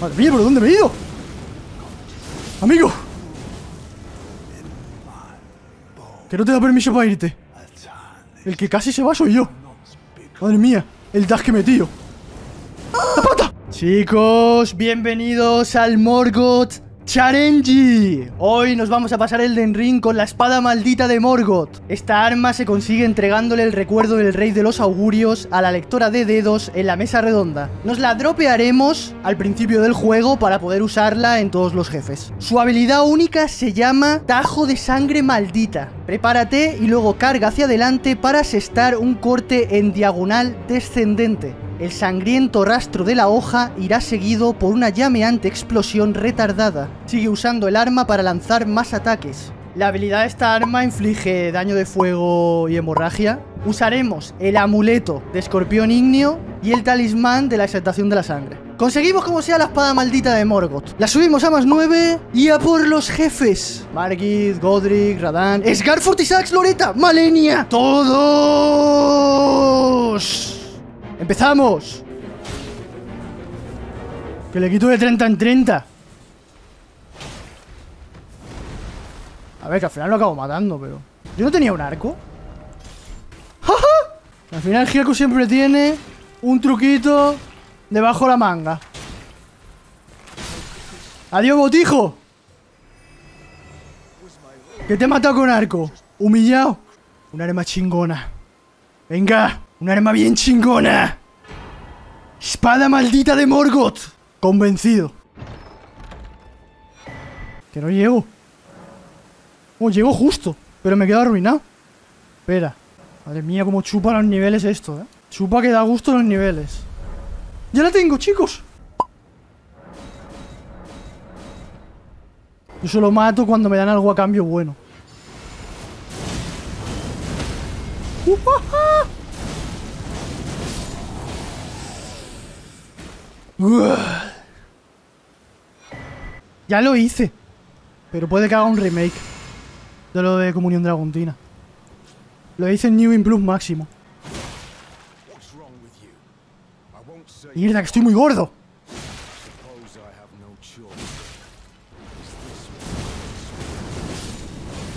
Madre mía, ¿pero dónde me he ido? Amigo. Que no te da permiso para irte. El que casi se va soy yo. Madre mía, el dash que me tío. ¡La pata! Chicos, bienvenidos al Morgoth Challenge. Hoy nos vamos a pasar el Den Ring con la espada maldita de Morgoth. Esta arma se consigue entregándole el recuerdo del rey de los augurios a la lectora de dedos en la mesa redonda. Nos la dropearemos al principio del juego para poder usarla en todos los jefes. Su habilidad única se llama Tajo de Sangre Maldita. Prepárate y luego carga hacia adelante para asestar un corte en diagonal descendente. El sangriento rastro de la hoja irá seguido por una llameante explosión retardada. Sigue usando el arma para lanzar más ataques. La habilidad de esta arma inflige daño de fuego y hemorragia. Usaremos el amuleto de escorpión ignio y el talismán de la exaltación de la sangre. Conseguimos como sea la espada maldita de Morgoth. La subimos a más 9 y a por los jefes. Margit, Godric, Radan, Sgar, Fortisax, Loreta, Malenia. Todos. ¡Empezamos! Que le quito de 30 en 30. A ver, que al final lo acabo matando, pero... Yo no tenía un arco. ¡Ja, Al final Hirku siempre tiene un truquito debajo la manga. ¡Adiós, botijo! Que te he matado con arco. Humillado. Un arma chingona. Venga. Un arma bien chingona. Espada maldita de Morgoth. Convencido. Que no llego. Oh, llego justo. Pero me quedo arruinado. Espera. Madre mía, cómo chupa los niveles esto, ¿eh? Chupa que da gusto los niveles. ¡Ya la tengo, chicos! Yo solo mato cuando me dan algo a cambio bueno. ¡Uh, Ya lo hice. Pero puede que haga un remake de lo de Comunión Dragontina. Lo hice en New In Plus máximo. Mierda, que estoy muy gordo.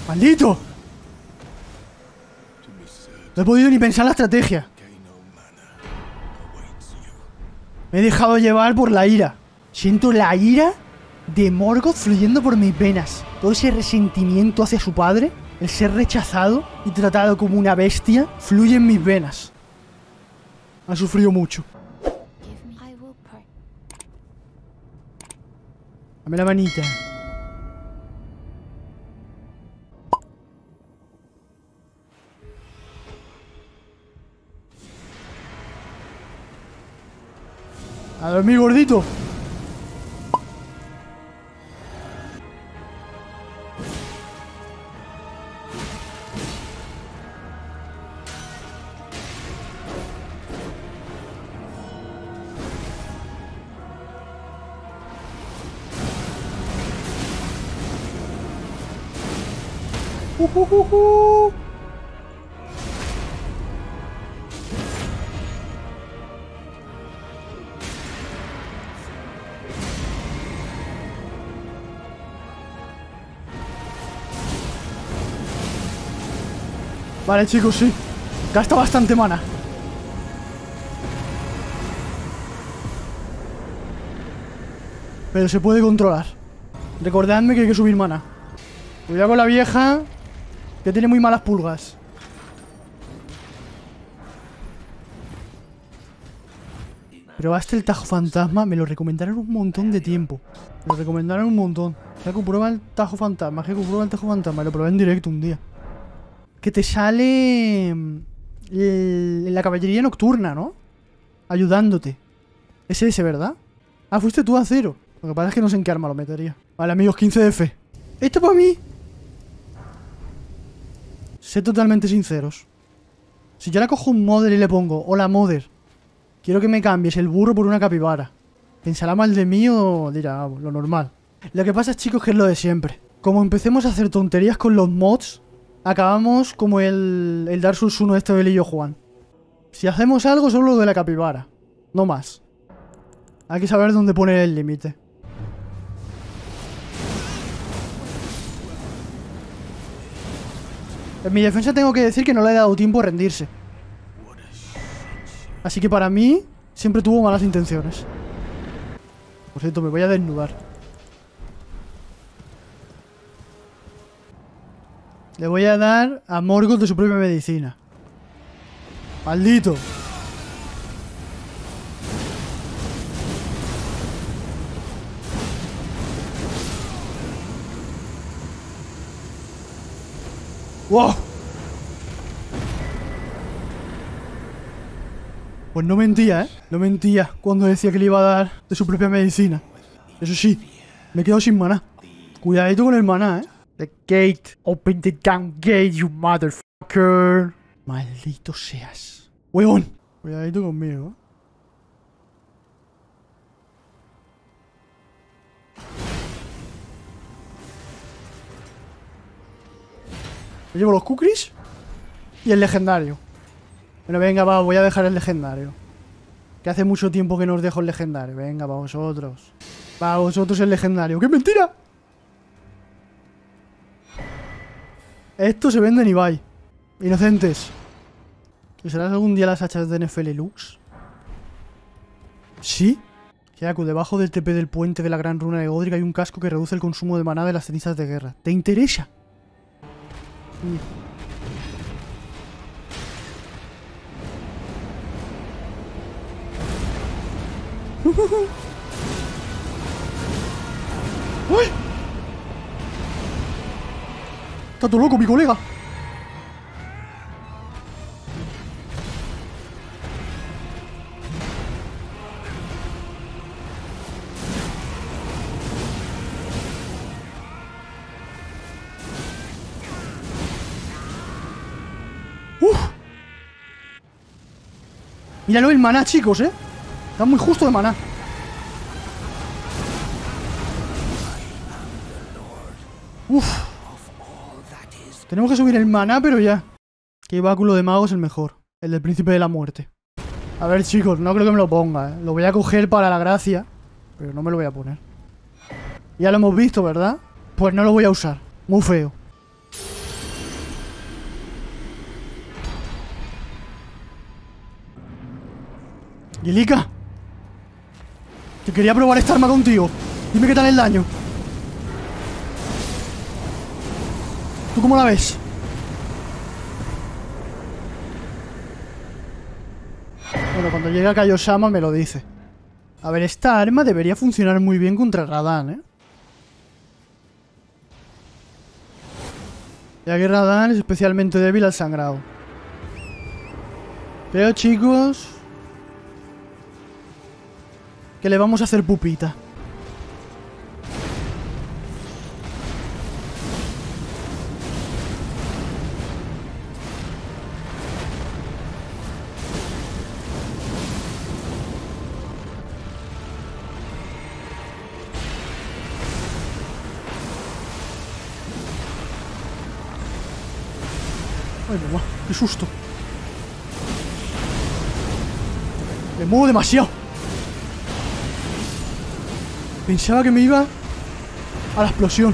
¡Maldito! No he podido ni pensar la estrategia. Me he dejado llevar por la ira. Siento la ira de Morgoth fluyendo por mis venas. Todo ese resentimiento hacia su padre, el ser rechazado y tratado como una bestia, fluye en mis venas. Ha sufrido mucho. Dame la manita. A dormir, gordito. Uh, uh, uh, Vale, chicos, sí. Gasta bastante mana. Pero se puede controlar. Recordadme que hay que subir mana. Cuidado con la vieja, que tiene muy malas pulgas. Probaste el Tajo Fantasma, me lo recomendaron un montón de tiempo. Me lo recomendaron un montón. que prueba el Tajo Fantasma, que prueba el Tajo Fantasma. Lo probé en directo un día. Que te sale mm, la caballería nocturna, ¿no? Ayudándote. Es ese, ¿verdad? Ah, fuiste tú a cero. Lo que pasa es que no sé en qué arma lo metería. Vale, amigos, 15 de F. Esto para mí. Sé totalmente sinceros. Si yo le cojo un modder y le pongo, hola modder, quiero que me cambies el burro por una capibara. ¿Pensará mal de mí o dirá ah, lo normal? Lo que pasa, chicos, que es lo de siempre. Como empecemos a hacer tonterías con los mods, acabamos como el, el Dark Souls 1 este de yo Juan. Si hacemos algo, solo lo de la capibara. No más. Hay que saber dónde poner el límite. En mi defensa tengo que decir que no le he dado tiempo a rendirse. Así que para mí, siempre tuvo malas intenciones. Por cierto, me voy a desnudar. Le voy a dar a Morgoth de su propia medicina. Maldito. ¡Wow! Pues no mentía, ¿eh? No mentía cuando decía que le iba a dar de su propia medicina. Eso sí, me he quedado sin maná. Cuidadito con el maná, ¿eh? The gate. Open the damn gate, you motherfucker. Maldito seas. Huevón. Cuidadito conmigo. Me llevo los cookies y el legendario. Bueno, venga, va, voy a dejar el legendario. Que hace mucho tiempo que no os dejo el legendario. Venga, para vosotros. Para vosotros el legendario. ¡Qué mentira! Esto se vende en Ibai. Inocentes. ¿Serás algún día las hachas de NFL Lux? ¿Sí? Yaku, debajo del TP del puente de la gran runa de Godric hay un casco que reduce el consumo de maná de las cenizas de guerra. ¿Te interesa? ¡Uy! Está todo loco mi colega. Uf. Míralo el maná, chicos, ¿eh? Está muy justo de maná. Uf. Tenemos que subir el maná, pero ya. Qué báculo de mago es el mejor. El del príncipe de la muerte. A ver, chicos, no creo que me lo ponga, ¿eh? Lo voy a coger para la gracia. Pero no me lo voy a poner. Ya lo hemos visto, ¿verdad? Pues no lo voy a usar. Muy feo. Yelika. Que quería probar esta arma contigo. Dime qué tal el daño. ¿Tú cómo la ves? Bueno, cuando llega Kaiosama me lo dice. A ver, esta arma debería funcionar muy bien contra Radan, ¿eh? Ya que Radan es especialmente débil al sangrado. Pero chicos... Que le vamos a hacer pupita. Susto. Me muevo demasiado. Pensaba que me iba a la explosión.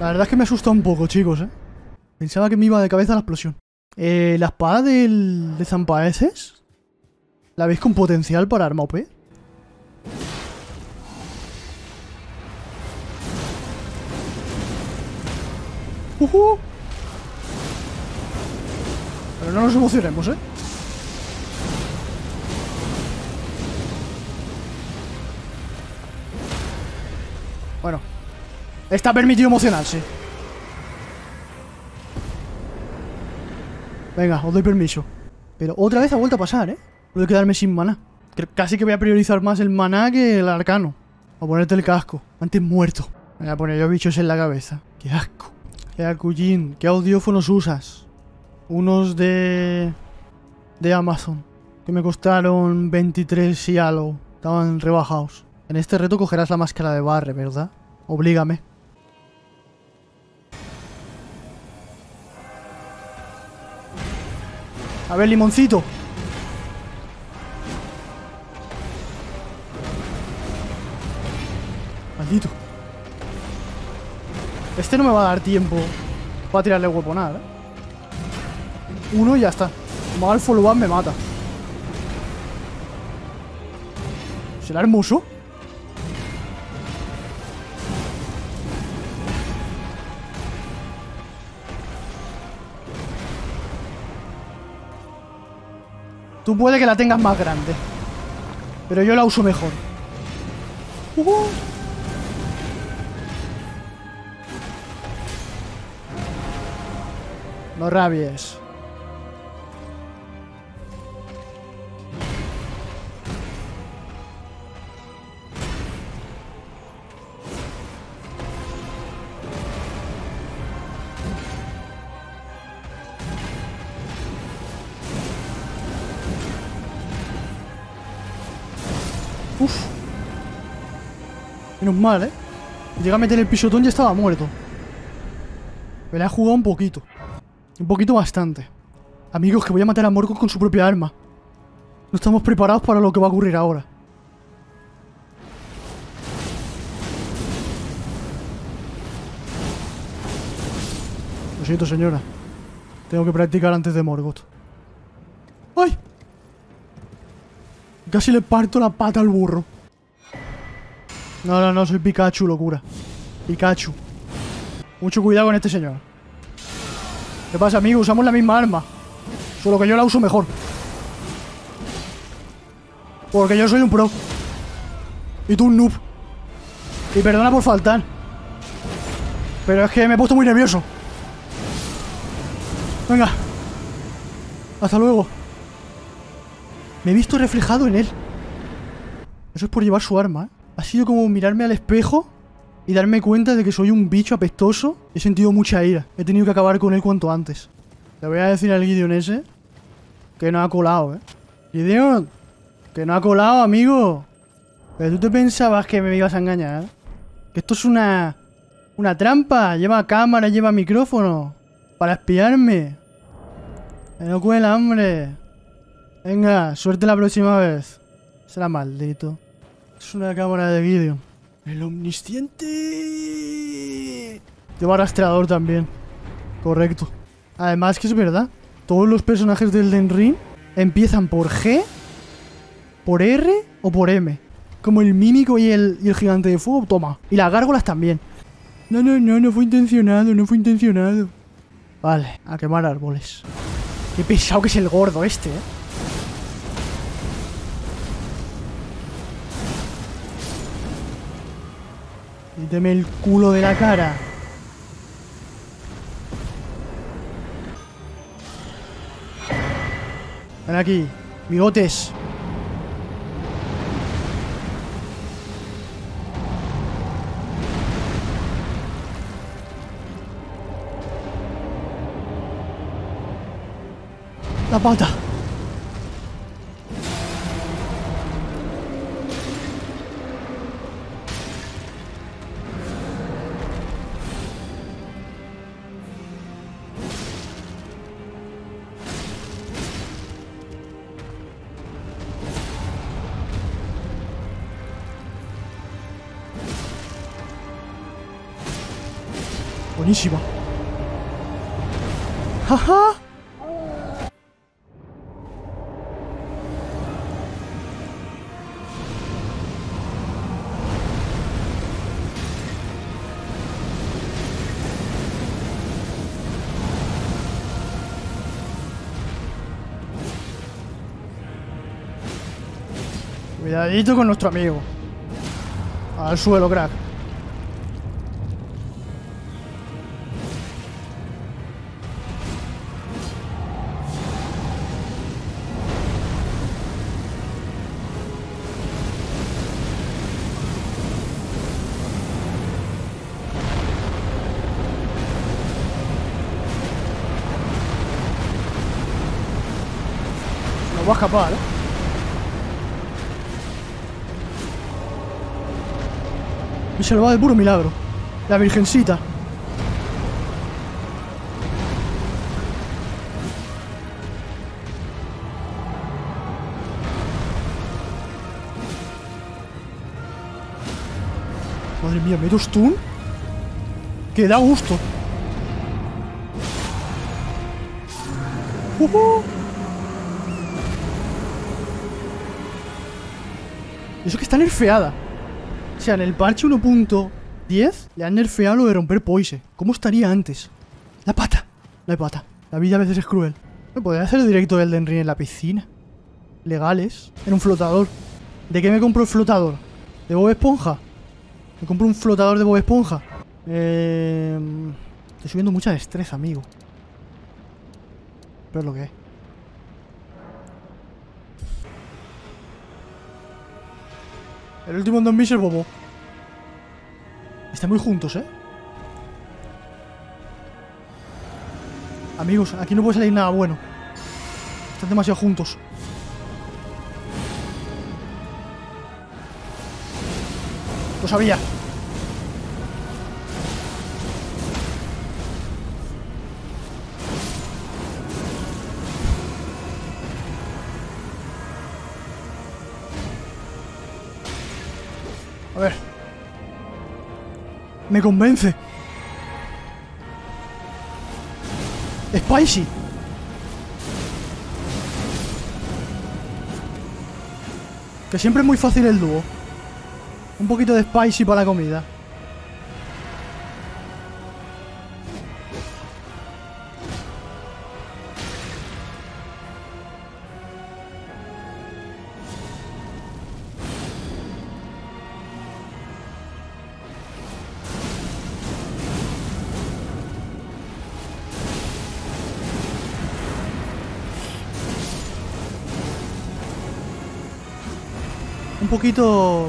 La verdad es que me asusta un poco, chicos, ¿eh? Pensaba que me iba de cabeza a la explosión. Eh, la espada del, de Zampaeses. ¿La veis con potencial para arma OP? Ujú. Pero no nos emocionemos, ¿eh? Bueno. Está permitido emocionarse. Venga, os doy permiso. Pero otra vez ha vuelto a pasar, ¿eh? Lo de quedarme sin maná. Casi que voy a priorizar más el maná que el arcano. A ponerte el casco. Antes muerto. Me voy a poner yo bichos en la cabeza. Qué asco. Qué acullín. ¿Qué audífonos usas? unos de, de Amazon, que me costaron 23 y algo, estaban rebajados. En este reto cogerás la máscara de barre, ¿verdad? Oblígame. A ver, limoncito. Maldito. Este no me va a dar tiempo para tirarle huevonar, ¿eh? Uno y ya está. Como haga me mata. ¿Será hermoso? Tú puede que la tengas más grande. Pero yo la uso mejor. Uh. No rabies. Uf. Menos mal, ¿eh? Llega a meter el pisotón y estaba muerto. Me la he jugado un poquito. Un poquito bastante. Amigos, que voy a matar a Morgoth con su propia arma. No estamos preparados para lo que va a ocurrir ahora. Lo siento, señora. Tengo que practicar antes de Morgoth. ¡Ay! Casi le parto la pata al burro. No, no, no, soy Pikachu, locura. Pikachu. Mucho cuidado con este señor. ¿Qué pasa, amigo? Usamos la misma arma. Solo que yo la uso mejor. Porque yo soy un pro. Y tú un noob. Y perdona por faltar. Pero es que me he puesto muy nervioso. Venga. Hasta luego. Me he visto reflejado en él. Eso es por llevar su arma, ¿eh? Ha sido como mirarme al espejo y darme cuenta de que soy un bicho apestoso. He sentido mucha ira. He tenido que acabar con él cuanto antes. Le voy a decir al Gideon ese que no ha colado, ¿eh? Gideon, que no ha colado, amigo. Pero tú te pensabas que me ibas a engañar. Que esto es una... Una trampa. Lleva cámara, lleva micrófono. Para espiarme. Que no cuela, hombre. Venga, suerte la próxima vez. Será maldito. Es una cámara de vídeo. El omnisciente. Lleva rastreador también. Correcto. Además que es verdad. Todos los personajes del Den Ring empiezan por G, por R o por M. Como el mímico y el, y el gigante de fuego, toma. Y las gárgolas también. No, no, no, no fue intencionado, no fue intencionado. Vale, a quemar árboles. Qué pesado que es el gordo este, eh. Quíteme el culo de la cara. Ven aquí, bigotes. La pata. Buenísima. ¡Jaja! Cuidadito con nuestro amigo. Al suelo, crack. Voy a escapar. Me salvaba de puro milagro. La virgencita. Madre mía, ¿meto stun? Que da gusto. Y está nerfeada. O sea, en el parche 1.10 le han nerfeado lo de romper poise. ¿Cómo estaría antes? La pata. No hay pata. La vida a veces es cruel. Me podría hacer directo del Ring en la piscina. Legales. En un flotador. ¿De qué me compro el flotador? ¿De Bob Esponja? Me compro un flotador de Bob Esponja. Eh, estoy subiendo mucha destreza, amigo. Pero es lo que es. El último en es bobo. Están muy juntos, ¿eh? Amigos, aquí no puede salir nada bueno. Están demasiado juntos. Lo sabía. Me convence. Spicy. Que siempre es muy fácil el dúo. Un poquito de spicy para la comida. Poquito...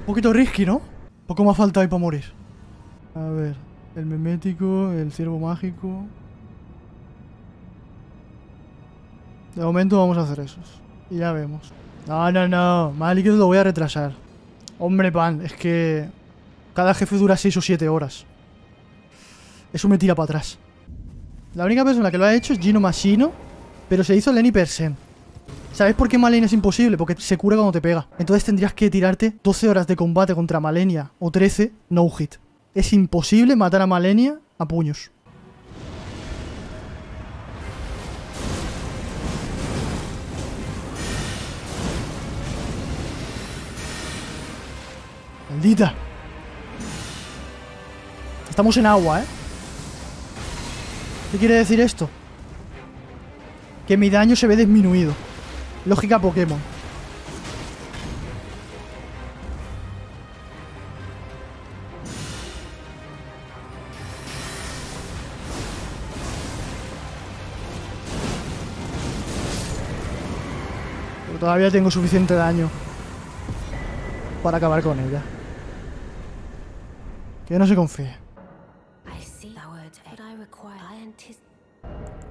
Un poquito risky, ¿no? Poco más falta ahí para morir. A ver, el memético, el ciervo mágico... De momento vamos a hacer esos. Y ya vemos. No, no, no. Más líquido lo voy a retrasar. Hombre, pan, es que... Cada jefe dura 6 o 7 horas. Eso me tira para atrás. La única persona que lo ha hecho es Gino Machino, pero se hizo Lenny Persen. ¿Sabes por qué Malenia es imposible? Porque se cura cuando te pega. Entonces tendrías que tirarte 12 horas de combate contra Malenia o 13 no hit. Es imposible matar a Malenia a puños. Maldita. Estamos en agua, ¿eh? ¿Qué quiere decir esto? Que mi daño se ve disminuido. Lógica Pokémon. Pero todavía tengo suficiente daño para acabar con ella. Que no se confíe. Anticipate.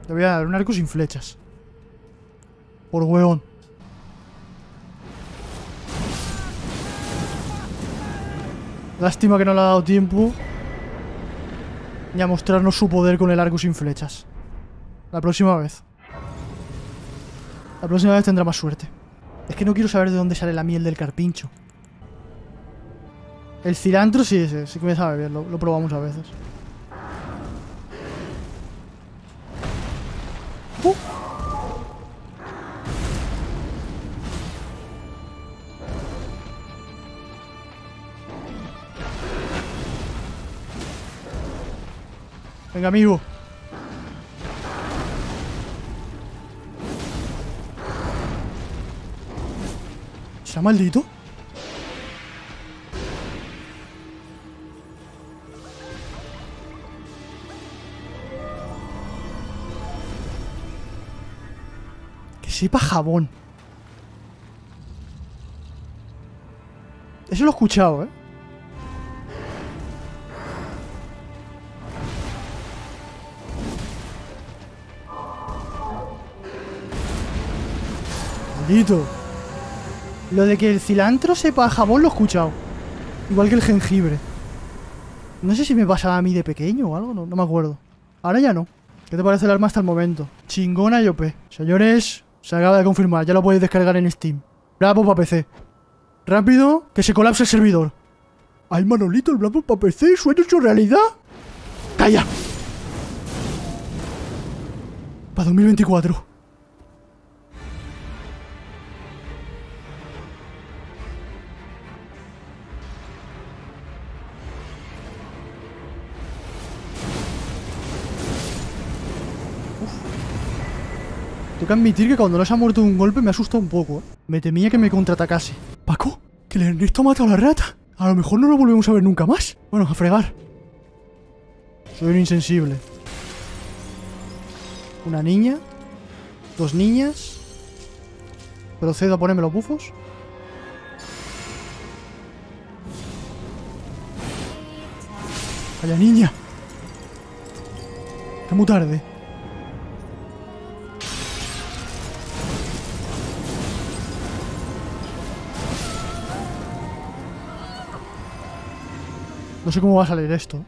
Le voy a dar un arco sin flechas. Por hueón. Lástima que no le ha dado tiempo ni a mostrarnos su poder con el arco sin flechas. La próxima vez. La próxima vez tendrá más suerte. Es que no quiero saber de dónde sale la miel del carpincho. El cilantro sí, sí, sí que me sabe bien, lo, lo probamos a veces. Uh. Venga, amigo. ¿Será maldito? Que sepa jabón. Eso lo he escuchado, ¿eh? Lo de que el cilantro sepa a jabón lo he escuchado. Igual que el jengibre. No sé si me pasaba a mí de pequeño o algo, no, no me acuerdo. Ahora ya no. ¿Qué te parece el arma hasta el momento? Chingona y OP. Señores, se acaba de confirmar, ya lo podéis descargar en Steam. Bravo para PC. Rápido, que se colapse el servidor. Ay, Manolito, el Blackboard para PC, sueño hecho realidad. ¡Calla! Para 2024. Tengo que admitir que cuando no se ha muerto de un golpe me asusta un poco. ¿eh? Me temía que me contraatacase. ¿Paco? ¿Que el Ernesto ha matado a la rata? A lo mejor no lo volvemos a ver nunca más. Bueno, a fregar. Soy un insensible. Una niña. Dos niñas. Procedo a ponerme los bufos. Calla, niña. Que muy tarde. No sé cómo va a salir esto.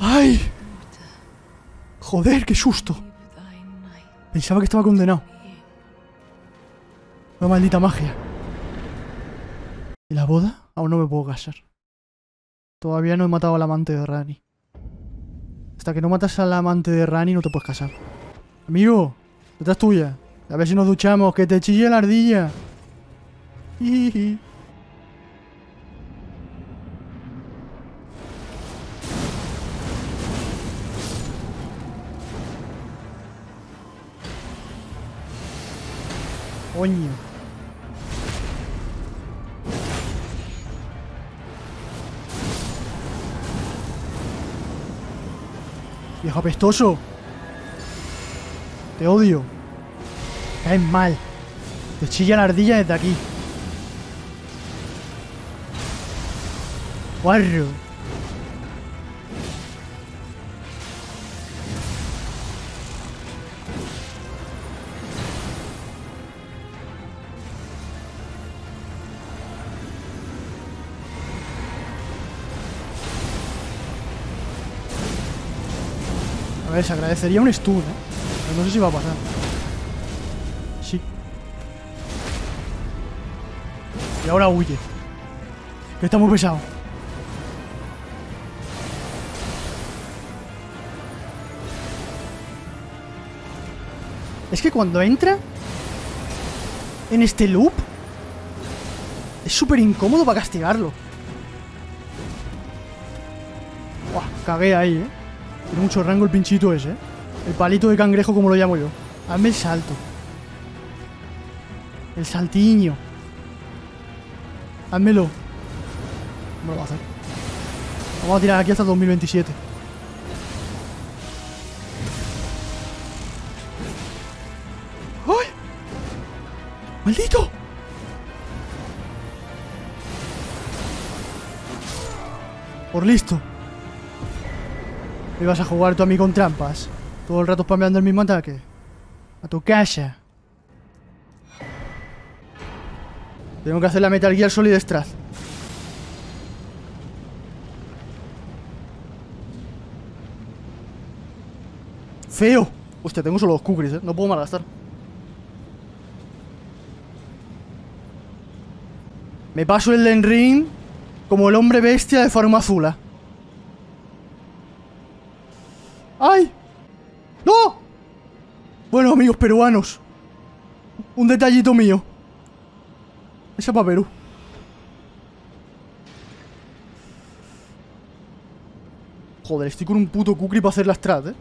¡Ay! Joder, qué susto. Pensaba que estaba condenado. Una maldita magia. ¿Y la boda? Aún no me puedo casar. Todavía no he matado al amante de Rani. Hasta que no matas al amante de Rani no te puedes casar. Amigo, detrás tuya. A ver si nos duchamos, que te chille la ardilla. Jiji. Coño. Apestoso. Te odio. Caes mal. Te chilla la ardilla desde aquí. Guarro. Ver, se agradecería un stun, ¿eh? Pero no sé si va a pasar. Sí. Y ahora huye. Que está muy pesado. Es que cuando entra en este loop es súper incómodo para castigarlo. Buah, cagué ahí, ¿eh? Mucho rango el pinchito ese, ¿eh? El palito de cangrejo como lo llamo yo. Hazme el salto. El saltiño. Házmelo. No lo va a hacer. Vamos a tirar aquí hasta 2027. ¡Ay! ¡Maldito! Por listo. Vas a jugar tú a mí con trampas. Todo el rato spameando el mismo ataque. A tu casa. Tengo que hacer la Metal Gear Solid Strat. Feo. Hostia, tengo solo dos kukris, eh. No puedo malgastar. Me paso el Den Ring como el hombre bestia de forma azula. Peruanos. Un detallito mío. Esa para Perú. Joder, estoy con un puto kukri para hacer la strat, eh.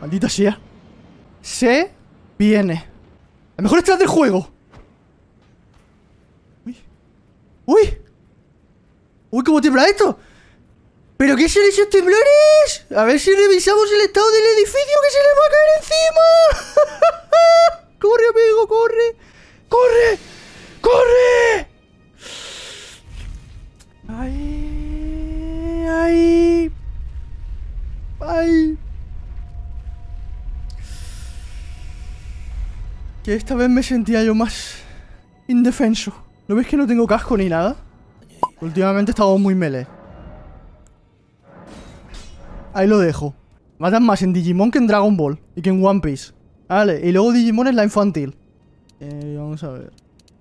Maldita sea. Se viene. La mejor strat del juego. Uy. Uy. Uy, ¿cómo tiembla esto? ¿Pero qué son esos temblores? A ver si revisamos el estado del edificio que se le va a caer encima. corre, amigo, corre. Corre. Corre. Ay. Ay. Ay. Que esta vez me sentía yo más indefenso. ¿No ves que no tengo casco ni nada? Últimamente he estado muy melee. Ahí lo dejo. Matan más en Digimon que en Dragon Ball y que en One Piece. Vale, y luego Digimon es la infantil. Eh, vamos a ver.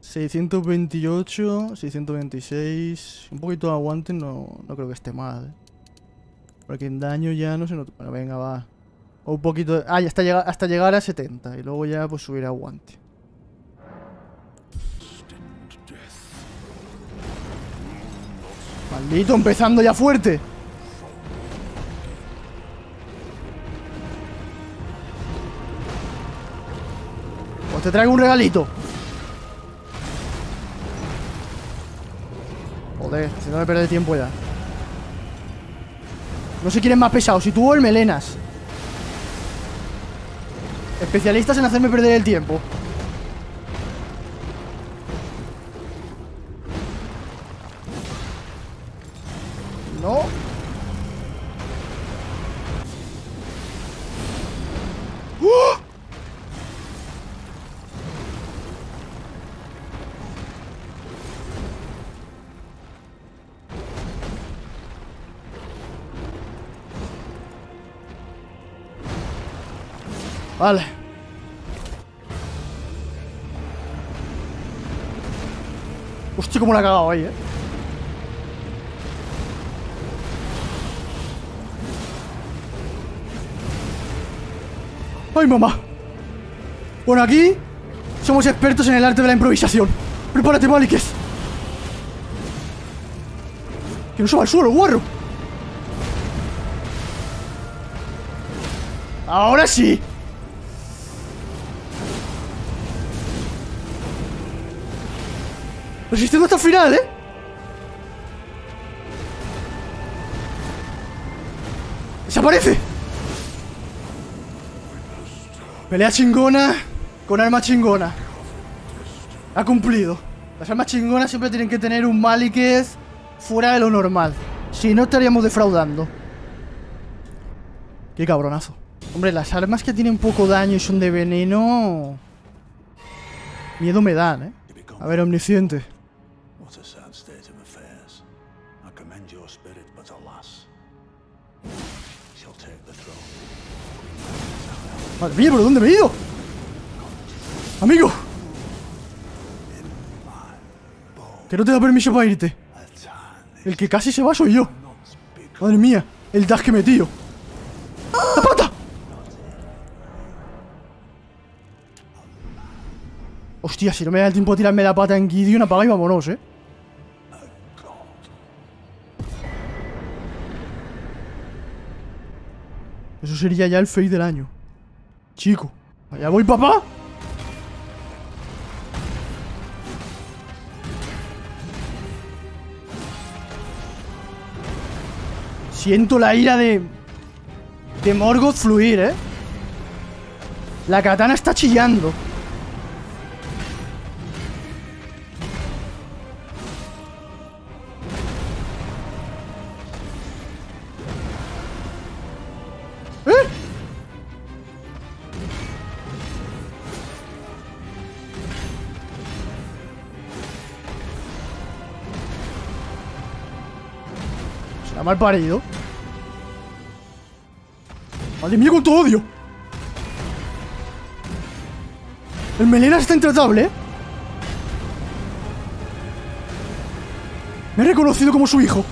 628, 626. Un poquito de aguante no, no creo que esté mal. ¿eh? Porque en daño ya no se nota. Bueno, venga, va. O un poquito de... Ah, hasta llegar, hasta llegar a 70. Y luego ya pues subir aguante. Maldito, empezando ya fuerte. Te traigo un regalito. Joder, si no me pierde tiempo ya. No sé quién es más pesado, si tú o el Melenas. Especialistas en hacerme perder el tiempo. Cómo la ha cagado ahí, eh. ¡Ay, mamá! Bueno, aquí somos expertos en el arte de la improvisación. Prepárate, Malikes. Que no suba al suelo, guarro. Ahora sí. Resistiendo hasta el final, ¿eh? ¡Desaparece! Pelea chingona con arma chingona. Ha cumplido. Las armas chingonas siempre tienen que tener un Malikez fuera de lo normal. Si no, estaríamos defraudando. Qué cabronazo. Hombre, las armas que tienen poco daño y son de veneno... Miedo me dan, ¿eh? A ver, omnisciente. Madre mía, ¿pero dónde me he ido? Amigo. Que no te da permiso para irte. El que casi se va soy yo. Madre mía, el dash que metí yo. ¡La pata! Hostia, si no me da el tiempo de tirarme la pata en Gideon, apaga y vámonos, eh. Eso sería ya el face del año. Chico. Allá voy, papá. Siento la ira de... De Morgoth fluir, ¿eh? La katana está chillando. Mal parido. Madre mía, todo odio. El melena está intratable, ¿eh? Me ha reconocido como su hijo.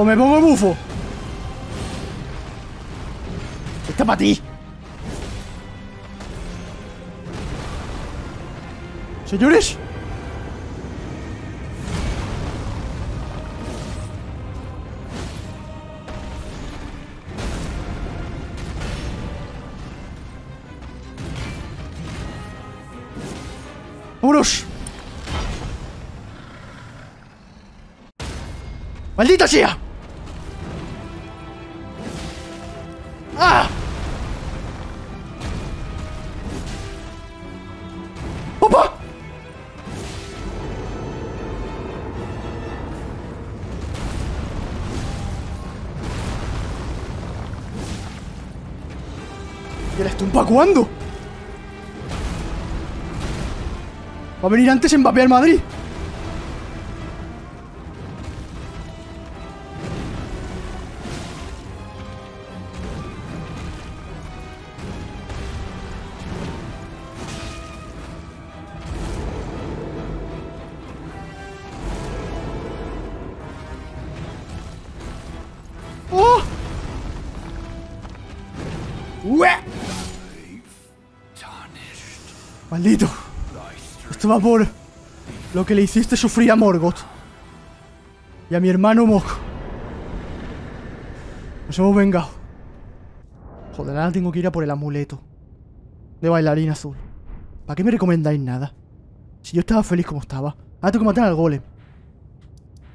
Pues me pongo bufo. Está para ti. Señores. ¡Vámonos! ¡Maldita sea! Cuándo? Va a venir antes Mbappé al Madrid. Maldito. Esto va por lo que le hiciste sufrir a Morgoth. Y a mi hermano Mok. Nos hemos vengado. Joder, ahora tengo que ir a por el amuleto. De bailarín azul. ¿Para qué me recomendáis nada? Si yo estaba feliz como estaba. Ahora tengo que matar al golem.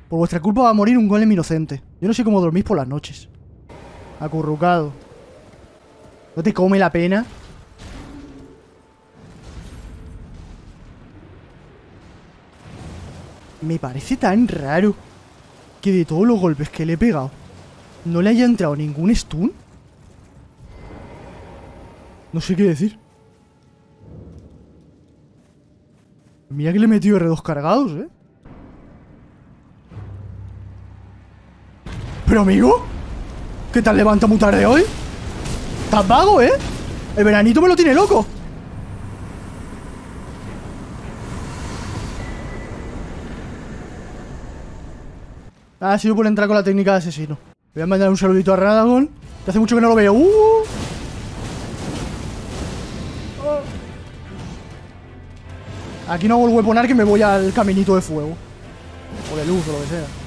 Por vuestra culpa va a morir un golem inocente. Yo no sé cómo dormís por las noches. Acurrucado. ¿No te come la pena? Me parece tan raro que de todos los golpes que le he pegado no le haya entrado ningún stun. No sé qué decir. Mira que le he metido R2 cargados, ¿eh? Pero amigo, ¿qué tal levanta muy tarde hoy? Estás vago, ¿eh? El veranito me lo tiene loco. Ha sido por entrar con la técnica de asesino. Voy a mandar un saludito a Radagon. Que hace mucho que no lo veo. ¡Uh! Aquí no hago el weaponar que me voy al caminito de fuego. O de luz o lo que sea.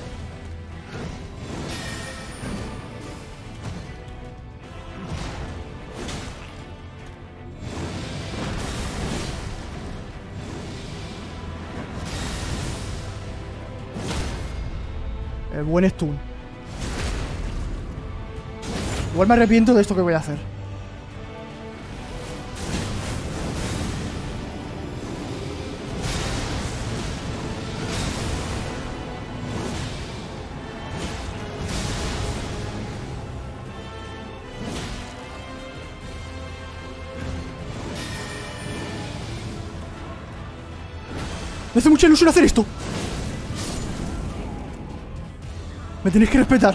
El buen stun. Igual me arrepiento de esto que voy a hacer. Me hace mucha ilusión hacer esto. Me tenéis que respetar.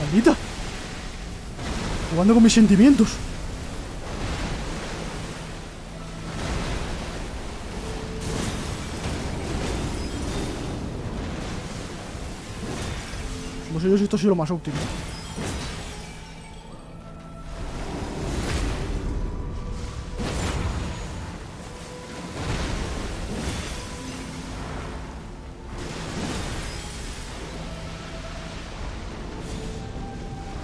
Maldita. Jugando con mis sentimientos. Esto ha sido lo más óptimo.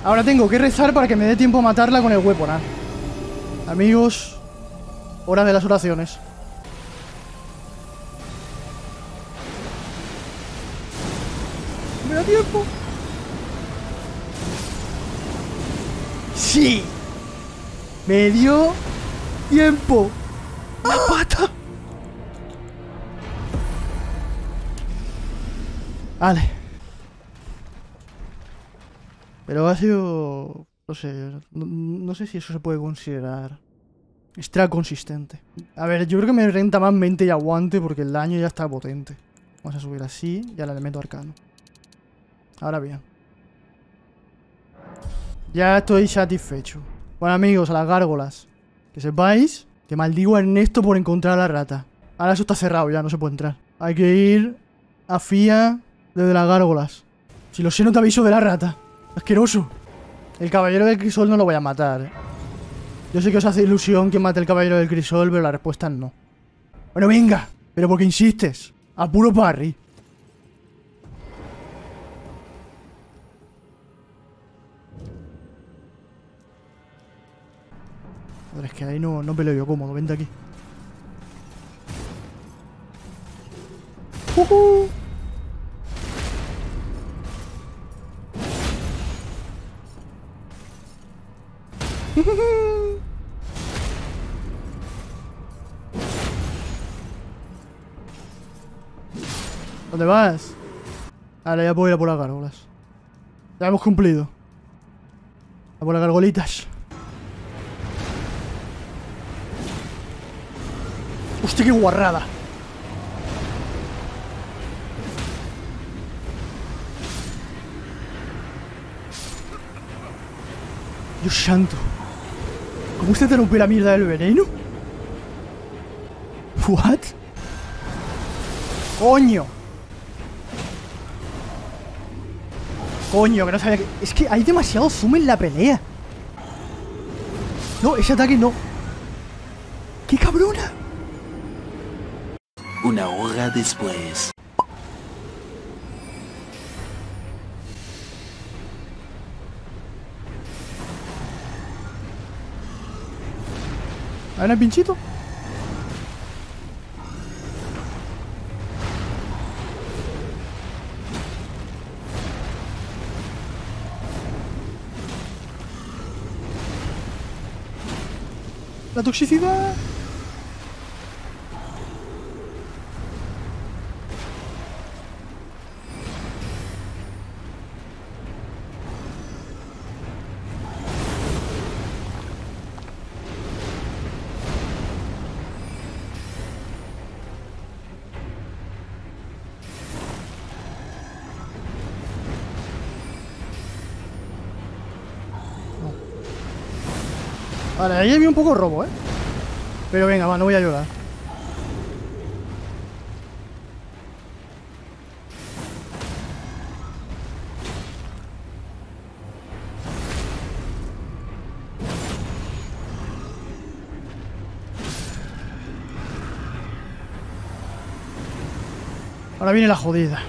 Ahora tengo que rezar para que me dé tiempo a matarla con el weapon. Amigos, hora de las oraciones. ¡Me dio tiempo! ¡La pata! Vale. Pero ha sido... No sé, no, no sé si eso se puede considerar extra consistente. A ver, yo creo que me renta más mente y aguante porque el daño ya está potente. Vamos a subir así y al elemento arcano. Ahora bien. Ya estoy satisfecho. Bueno amigos, a las gárgolas. Que sepáis que maldigo a Ernesto por encontrar a la rata. Ahora eso está cerrado ya, no se puede entrar. Hay que ir a Fía desde las gárgolas. Si lo sé no te aviso de la rata. Asqueroso. El caballero del crisol no lo voy a matar. ¿eh? Yo sé que os hace ilusión que mate el caballero del crisol, pero la respuesta es no. Bueno, venga. Pero porque insistes. A puro parry. Joder, es que ahí no, no peleo yo cómodo. Vente aquí. ¡Jujú! ¿Dónde vas? Ahora ya puedo ir a por las gárgolas. Ya hemos cumplido. A por las gargolitas. Hostia, qué guarrada. Dios santo. ¿Cómo usted te rompió la mierda del veneno? ¿What? ¡Coño! Coño, que no sabía que... Es que hay demasiado zoom en la pelea. No, ese ataque no. ¡Qué cabrona! Una hora después. ¿Hay pinchito? La toxicidad. Vale, ahí había un poco robo, ¿eh? Pero venga, va, no voy a llorar. Ahora viene la jodida.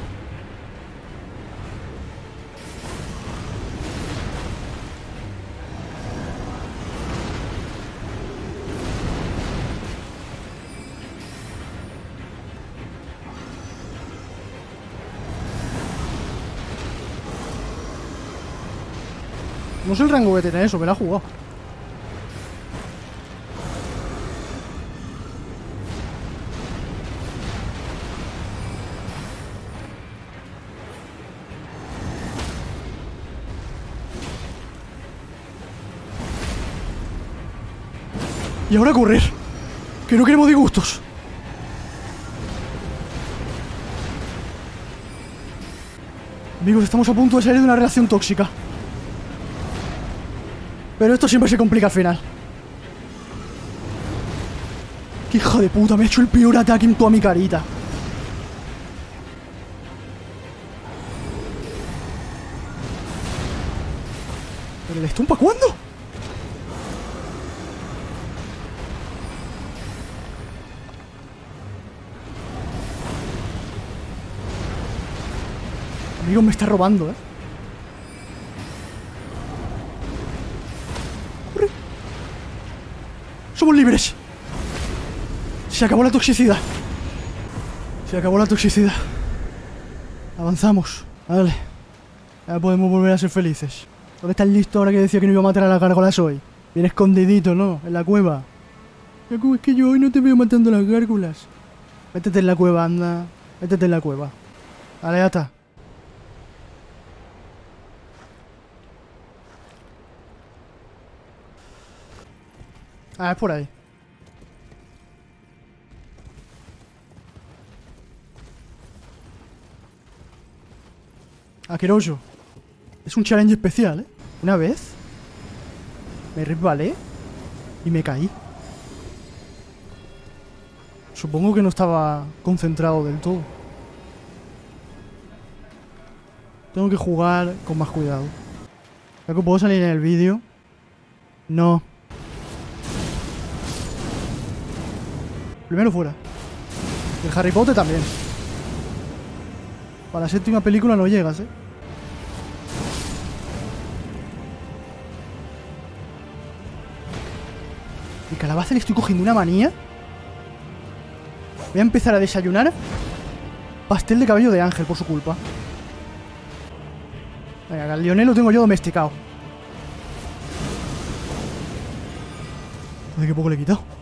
No sé el rango que tiene eso, me la ha jugado. Y ahora correr. Que no queremos disgustos. Amigos, estamos a punto de salir de una relación tóxica. Pero esto siempre se complica al final. ¡Qué hija de puta! Me ha hecho el peor ataque en toda mi carita. ¿Pero el Stun para cuándo? Amigo, me está robando, ¿eh? Se acabó la toxicidad. Se acabó la toxicidad. Avanzamos. Vale. Ya podemos volver a ser felices. ¿Dónde está el listo ahora que decía que no iba a matar a las gárgolas hoy? Bien escondidito, ¿no? En la cueva. Yaku, es que yo hoy no te veo matando las gárgolas. Métete en la cueva, anda. Métete en la cueva. Vale, ya está. Ah, es por ahí. Aqueroyo. Es un challenge especial, ¿eh? Una vez me resbalé y me caí. Supongo que no estaba concentrado del todo. Tengo que jugar con más cuidado. ¿Ya que puedo salir en el vídeo? No. Primero fuera. El Harry Potter también. Para la séptima película no llegas, ¿eh? Mi calabaza le estoy cogiendo una manía. Voy a empezar a desayunar pastel de cabello de ángel por su culpa. Venga, al Lionel lo tengo yo domesticado. Joder, qué poco le he quitado.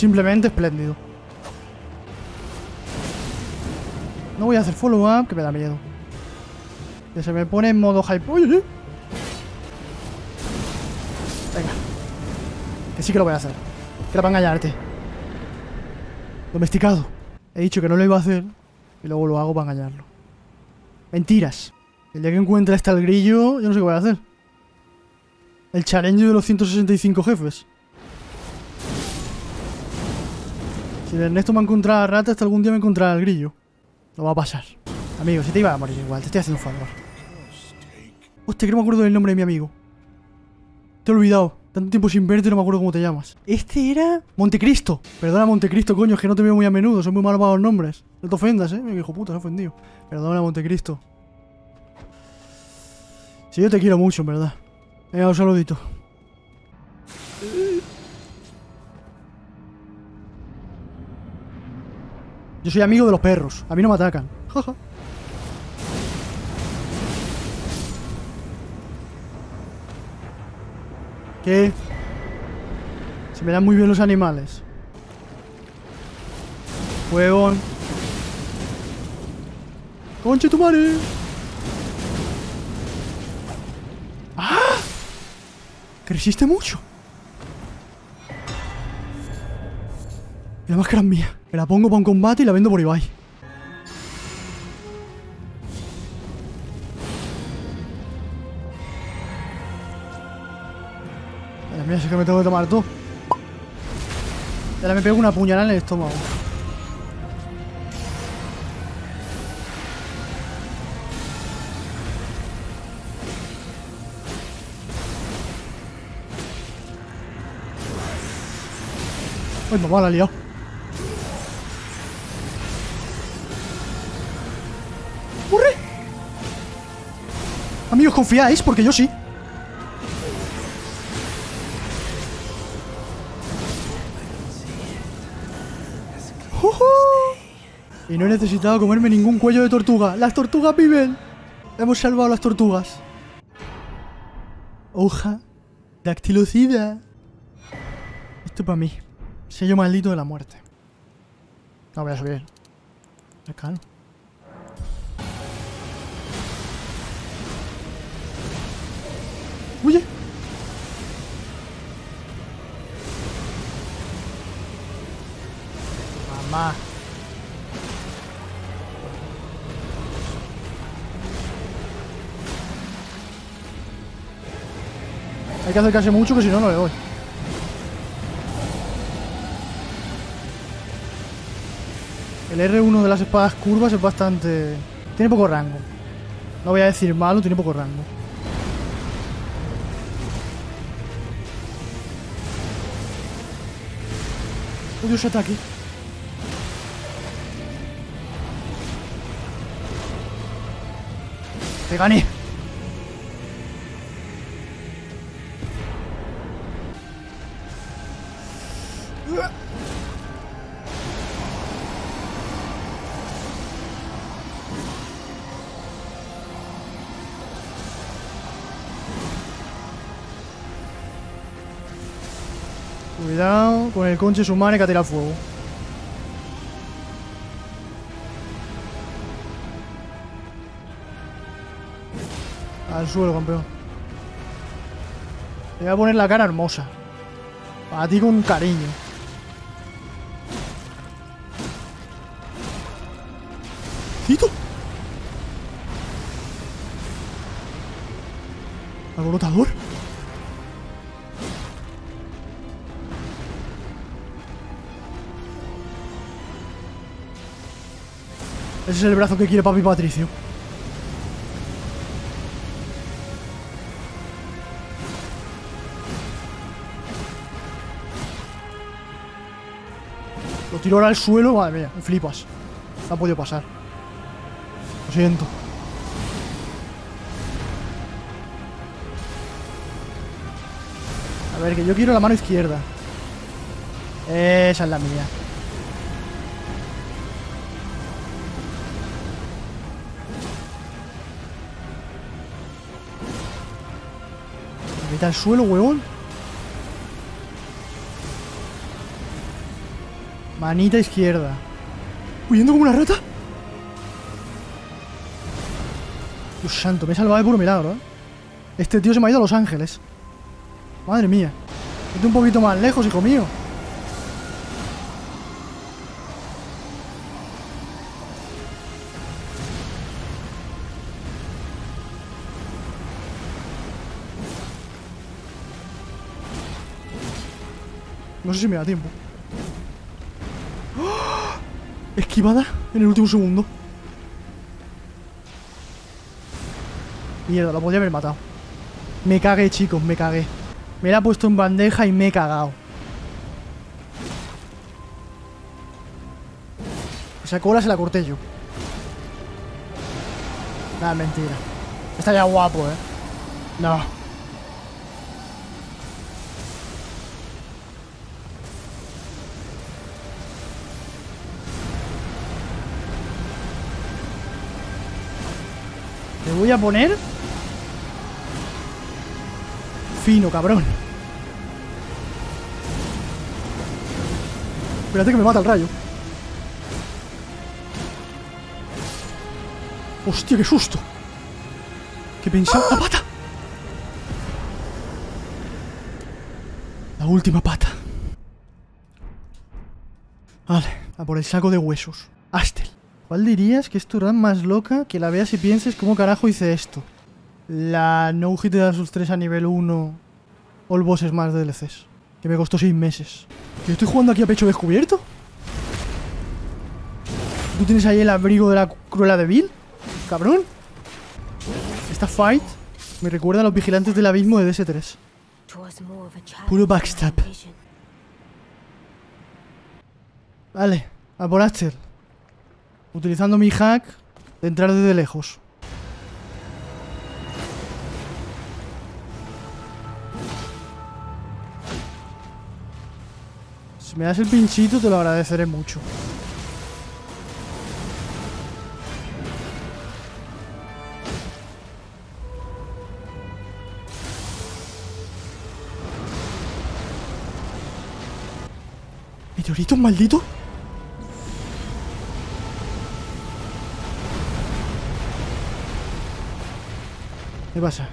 Simplemente espléndido. No voy a hacer follow-up, que me da miedo. Que se me pone en modo hype. Venga. Que sí que lo voy a hacer. Que era para engañarte. Domesticado. He dicho que no lo iba a hacer. Y luego lo hago para engañarlo. Mentiras. El día que encuentre hasta el grillo, yo no sé qué voy a hacer. El challenge de los 165 jefes. Si el Ernesto me ha encontrado a rata, hasta algún día me encontrará al grillo. No va a pasar. Amigo, si te iba a morir igual, te estoy haciendo un favor. Hostia, que no me acuerdo del nombre de mi amigo. Te he olvidado. Tanto tiempo sin verte no me acuerdo cómo te llamas. Este era Montecristo. Perdona, Montecristo, coño, es que no te veo muy a menudo. Soy muy malo para los nombres. No te ofendas, eh. Mi hijo puta, se ha ofendido. Perdona, Montecristo. Sí, yo te quiero mucho, en verdad. Venga, un saludito. Yo soy amigo de los perros. A mí no me atacan. Jaja. ¿Qué? Se me dan muy bien los animales. Huevón. ¡Conche tu madre! ¡Ah! Que resiste mucho. La máscara es mía. Me la pongo para un combate y la vendo por Ibai. Madre mía, es que me tengo que tomar todo. Ahora me pego una puñalada en el estómago. Uy, mamá, la he liado. Confiáis, porque yo sí. ¡Jujú! Y no he necesitado comerme ningún cuello de tortuga. ¡Las tortugas viven! Hemos salvado a las tortugas. Hoja dactilocida. Esto para mí. Sello maldito de la muerte. No voy a subir. Acá. Huye. Que acercarse mucho que si no, no le doy. El R1 de las espadas curvas es bastante... Tiene poco rango. No voy a decir malo, tiene poco rango. Odio ese ataque. ¡Te gané! Conche sumare que ha tirado fuego. Al suelo, campeón. Te voy a poner la cara hermosa. Para ti con cariño. ¡Tito! Alborotador. Ese es el brazo que quiere papi Patricio. Lo tiro ahora al suelo, madre mía, me flipas. No ha podido pasar. Lo siento. A ver, que yo quiero la mano izquierda. Esa es la mía. Al suelo, huevón. Manita izquierda. Huyendo como una rata. Dios santo, me he salvado de puro milagro, ¿eh? Este tío se me ha ido a Los Ángeles. Madre mía. Vete un poquito más lejos, hijo mío. No sé si me da tiempo. Esquivada en el último segundo. Mierda, lo podría haber matado. Me cagué, chicos, me cagué. Me la he puesto en bandeja y me he cagado. Esa cola se la corté yo. Nada, mentira. Está ya guapo, eh. No. Te voy a poner fino, cabrón. Espérate que me mata el rayo. Hostia, qué susto. ¿Qué pensaba? ¡La pata! La última pata. Vale, a por el saco de huesos. ¿Cuál dirías que es tu run más loca que la veas y pienses cómo carajo hice esto? La no hit de Dark Souls 3 a nivel 1 All bosses más DLCs. Que me costó 6 meses. ¿Yo estoy jugando aquí a pecho descubierto? ¿Tú tienes ahí el abrigo de la cruela de Bill? Cabrón. Esta fight me recuerda a los vigilantes del abismo de DS3. Twas more of a child Puro backstab. Vale, a por Aster. Utilizando mi hack de entrar desde lejos. Si me das el pinchito te lo agradeceré mucho. ¿Meteorito maldito? ¿Qué pasa?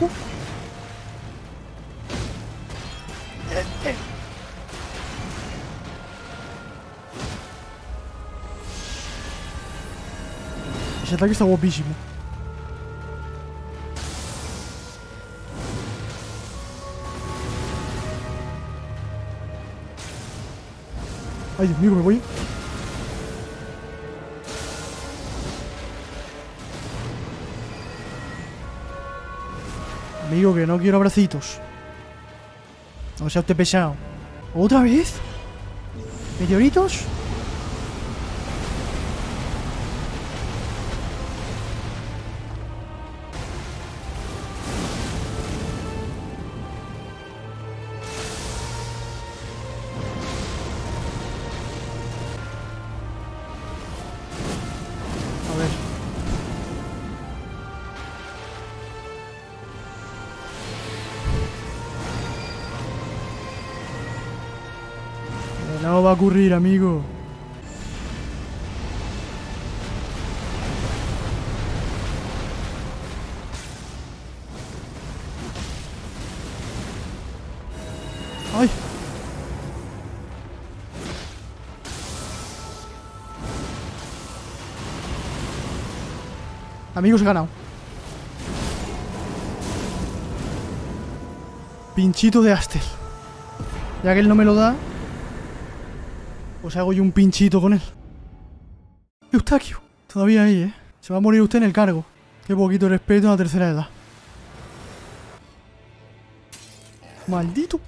Uh. Ese ataque está guapísimo. Ay, Dios mío, me voy. Amigo, que no quiero abracitos. No sea usted pesado. ¿Otra vez? ¿Meteoritos? No va a ocurrir, amigo. ¡Ay! Amigos, he ganado. Pinchito de Aster. Ya que él no me lo da, pues hago yo un pinchito con él. Eustaquio. Todavía ahí, ¿eh? Se va a morir usted en el cargo. Qué poquito respeto a la tercera edad. Maldito.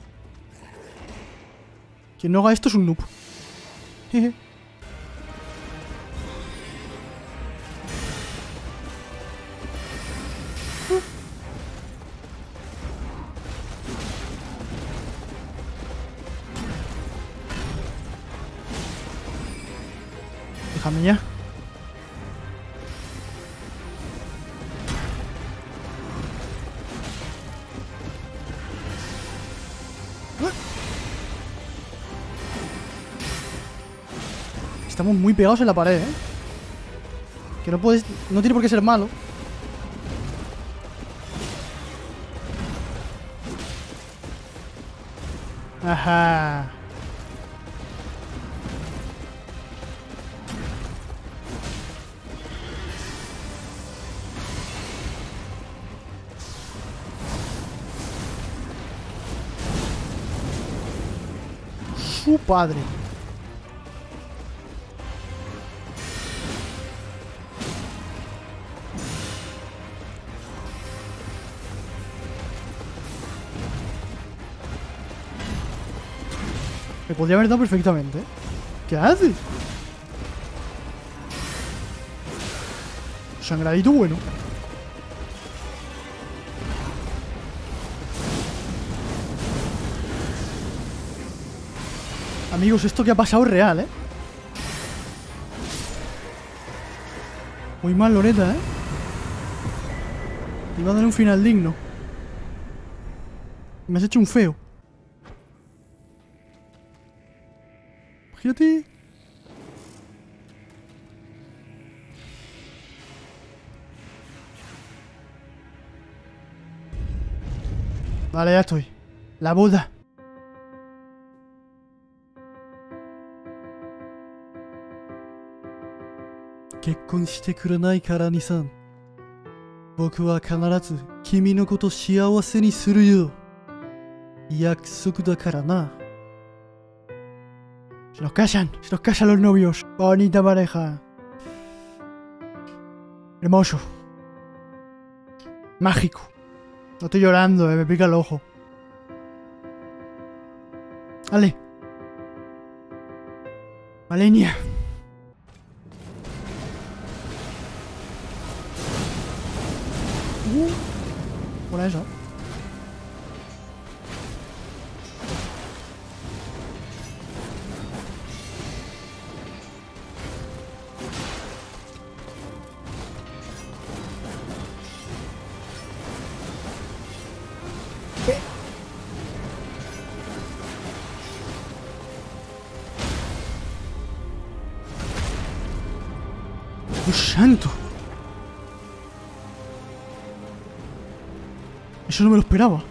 Quien no haga esto es un noob. Jeje. Pegados en la pared, ¿eh? Que no puedes... No tiene por qué ser malo. Ajá. Su padre. Podría haber dado perfectamente. ¿Qué haces? Sangradito bueno. Amigos, esto que ha pasado es real, ¿eh? Muy mal, Loreta, ¿eh? Iba a dar un final digno. Me has hecho un feo. Yippie! Vale, ya estoy. La Buda. 結婚してくれないからにさん僕は必ず君のこと幸せにするよ約束だからな。Se nos casan, se nos casan los novios. Bonita pareja. Hermoso. Mágico. No estoy llorando, eh, me pica el ojo. Vale. Malenia. Uh, por eso. ¡Dios santo! Eso no me lo esperaba.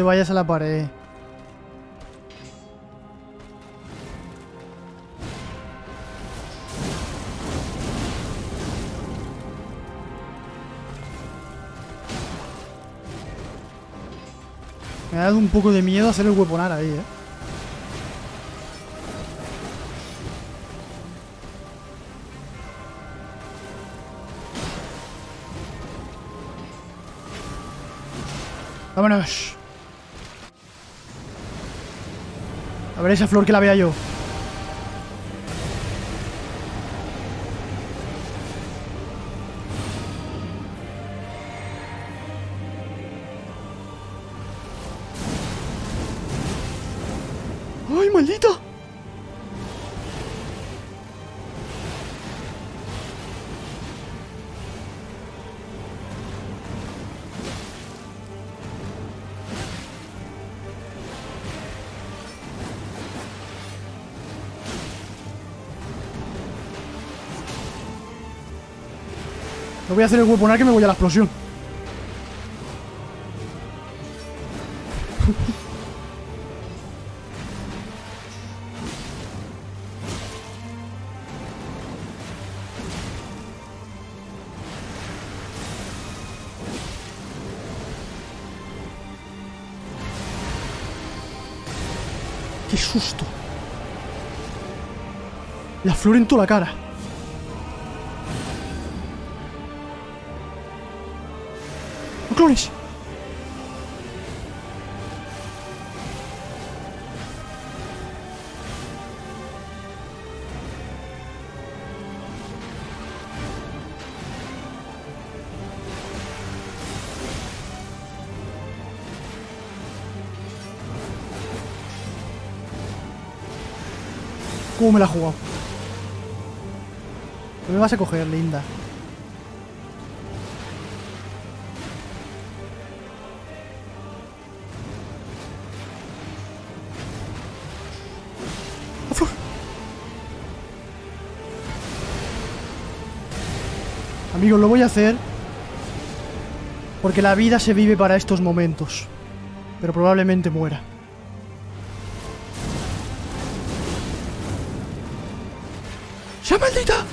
Te vayas a la pared. Me ha dado un poco de miedo hacer el hueponar ahí, eh. A ver esa flor que la vea yo. No voy a hacer el hueponar que me voy a la explosión. ¡Qué susto! La flor en toda la cara. clones. ¿Cómo me la ha jugado? ¿Qué me vas a coger, linda? Amigos, lo voy a hacer porque la vida se vive para estos momentos. Pero probablemente muera. ¡Ya maldita!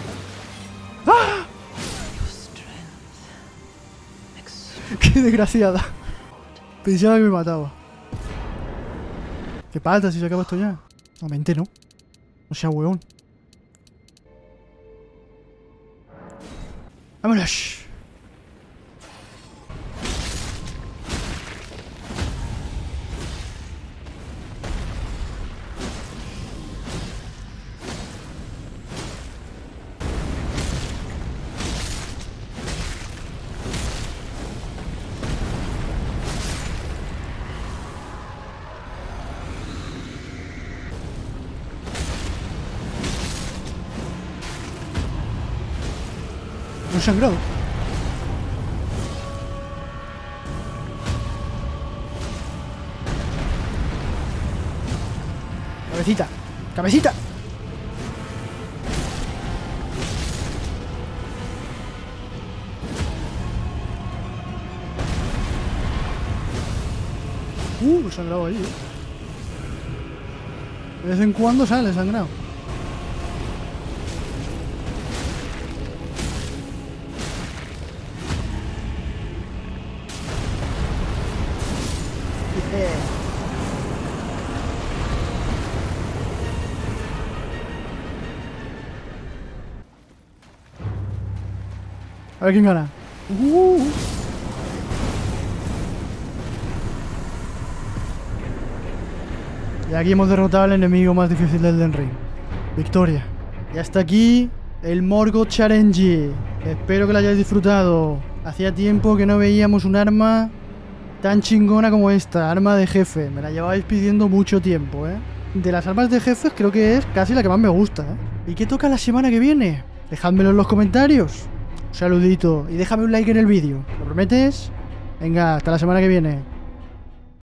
¡Ah! ¡Qué desgraciada! Pensaba que me mataba. ¿Qué pasa si se acaba esto ya? No, mente no. No sea weón. ¡Vámonos! Un sangrado. Cabecita. Cabecita. Uh, sangrado ahí. eh. De vez en cuando sale sangrado. Ver quién gana. Uh. Y aquí hemos derrotado al enemigo más difícil del Den Ring. Victoria. Y hasta aquí el Morgo Challenge. Espero que lo hayáis disfrutado. Hacía tiempo que no veíamos un arma tan chingona como esta, arma de jefe. Me la llevabais pidiendo mucho tiempo, ¿eh? De las armas de jefes creo que es casi la que más me gusta, ¿eh? ¿Y qué toca la semana que viene? Dejádmelo en los comentarios. Saludito y déjame un like en el vídeo. ¿Lo prometes? Venga, hasta la semana que viene.